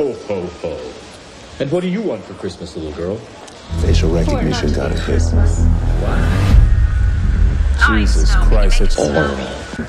Ho, ho, ho. And what do you want for Christmas, little girl? Facial recognition got a hit. What? Jesus Christ, it's horrible.